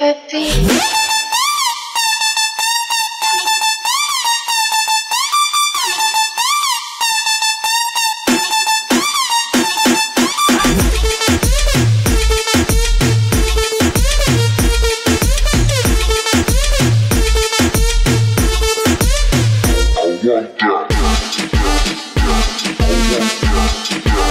I want that. I want that.